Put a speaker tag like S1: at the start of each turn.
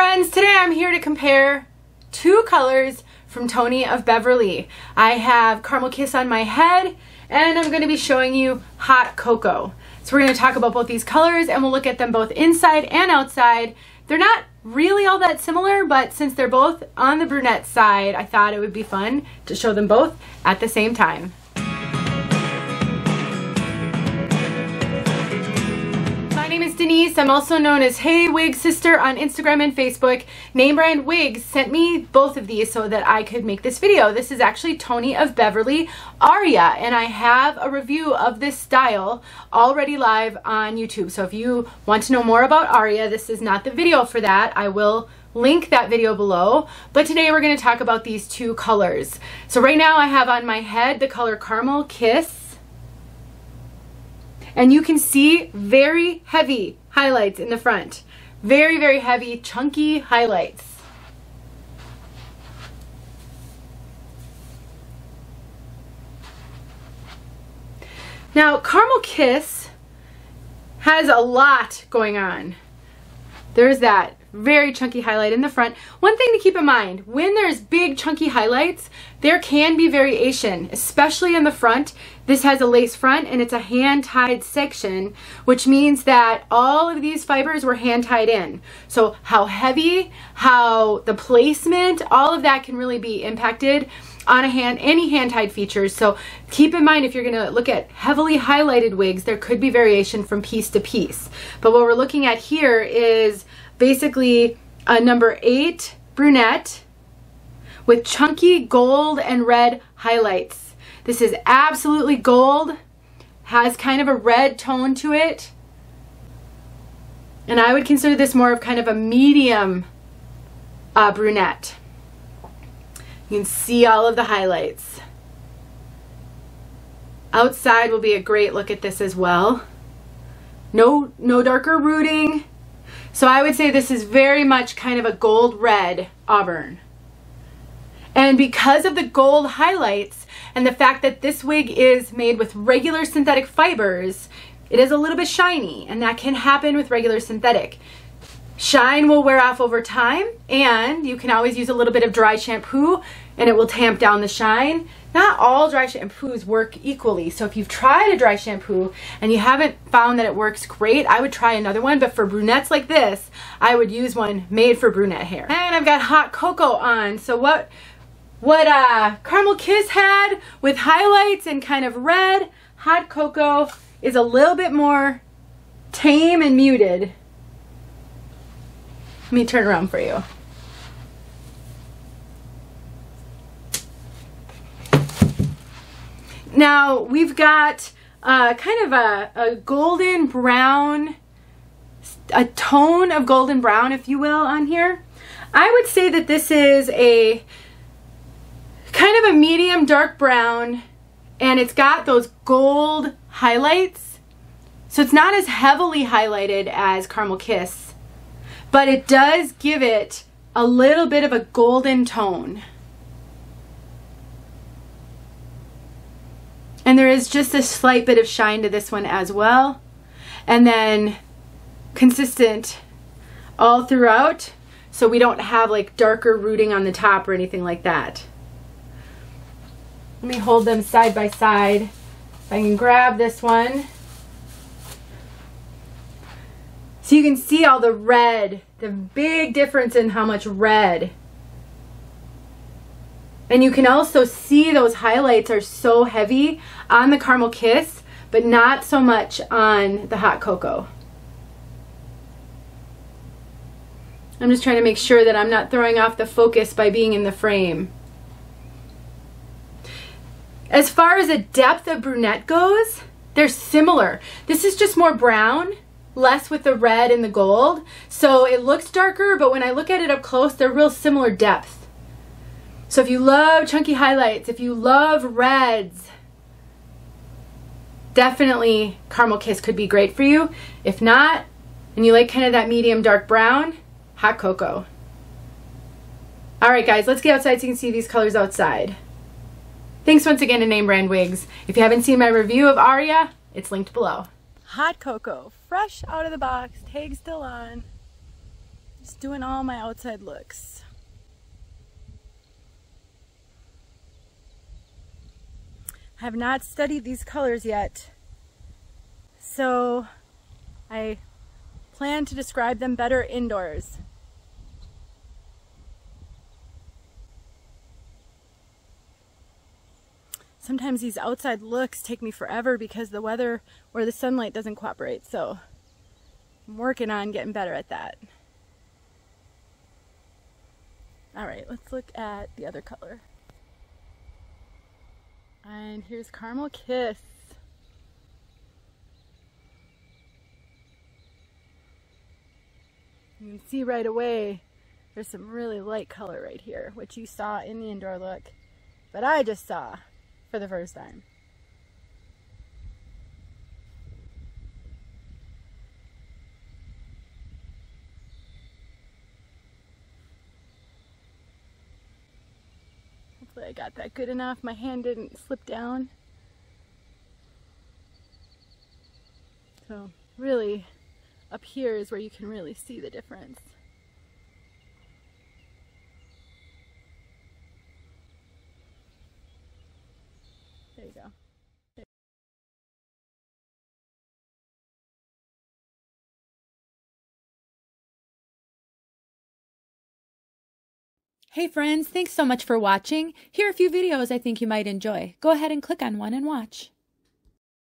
S1: friends, today I'm here to compare two colors from Tony of Beverly. I have Caramel Kiss on my head and I'm going to be showing you Hot Cocoa. So we're going to talk about both these colors and we'll look at them both inside and outside. They're not really all that similar, but since they're both on the brunette side, I thought it would be fun to show them both at the same time. Denise. I'm also known as Hey Wig Sister on Instagram and Facebook. Name Brand Wigs sent me both of these so that I could make this video. This is actually Tony of Beverly Arya, and I have a review of this style already live on YouTube. So if you want to know more about Arya, this is not the video for that. I will link that video below. But today we're going to talk about these two colors. So right now I have on my head the color Caramel Kiss and you can see very heavy highlights in the front. Very, very heavy, chunky highlights. Now, Caramel Kiss has a lot going on. There's that very chunky highlight in the front. One thing to keep in mind, when there's big chunky highlights, there can be variation, especially in the front. This has a lace front and it's a hand tied section, which means that all of these fibers were hand tied in. So how heavy, how the placement, all of that can really be impacted on a hand, any hand tied features. So keep in mind if you're gonna look at heavily highlighted wigs, there could be variation from piece to piece. But what we're looking at here is basically a number eight brunette with chunky gold and red highlights. This is absolutely gold, has kind of a red tone to it. And I would consider this more of kind of a medium uh, brunette. You can see all of the highlights. Outside will be a great look at this as well. No, no darker rooting, so I would say this is very much kind of a gold red auburn. And because of the gold highlights and the fact that this wig is made with regular synthetic fibers, it is a little bit shiny and that can happen with regular synthetic. Shine will wear off over time and you can always use a little bit of dry shampoo and it will tamp down the shine not all dry shampoos work equally. So if you've tried a dry shampoo and you haven't found that it works great, I would try another one. But for brunettes like this, I would use one made for brunette hair. And I've got hot cocoa on. So what what uh, Caramel Kiss had with highlights and kind of red, hot cocoa is a little bit more tame and muted. Let me turn around for you. Now we've got uh, kind of a, a golden brown, a tone of golden brown, if you will, on here. I would say that this is a kind of a medium dark brown and it's got those gold highlights. So it's not as heavily highlighted as Caramel Kiss, but it does give it a little bit of a golden tone. And there is just a slight bit of shine to this one as well. And then consistent all throughout. So we don't have like darker rooting on the top or anything like that. Let me hold them side by side. If I can grab this one. So you can see all the red, the big difference in how much red and you can also see those highlights are so heavy on the Caramel Kiss, but not so much on the Hot Cocoa. I'm just trying to make sure that I'm not throwing off the focus by being in the frame. As far as the depth of brunette goes, they're similar. This is just more brown, less with the red and the gold. So it looks darker, but when I look at it up close, they're real similar depth. So if you love chunky highlights, if you love reds, definitely Caramel Kiss could be great for you. If not, and you like kind of that medium dark brown, hot cocoa. All right, guys, let's get outside so you can see these colors outside. Thanks once again to Name Brand Wigs. If you haven't seen my review of Arya, it's linked below. Hot cocoa, fresh out of the box, tag still on. Just doing all my outside looks. I have not studied these colors yet, so I plan to describe them better indoors. Sometimes these outside looks take me forever because the weather or the sunlight doesn't cooperate, so I'm working on getting better at that. All right, let's look at the other color. And here's Caramel Kiss. You can see right away there's some really light color right here, which you saw in the indoor look, but I just saw for the first time. Hopefully I got that good enough. My hand didn't slip down. So really up here is where you can really see the difference. There you go.
S2: Hey friends, thanks so much for watching. Here are a few videos I think you might enjoy. Go ahead and click on one and watch.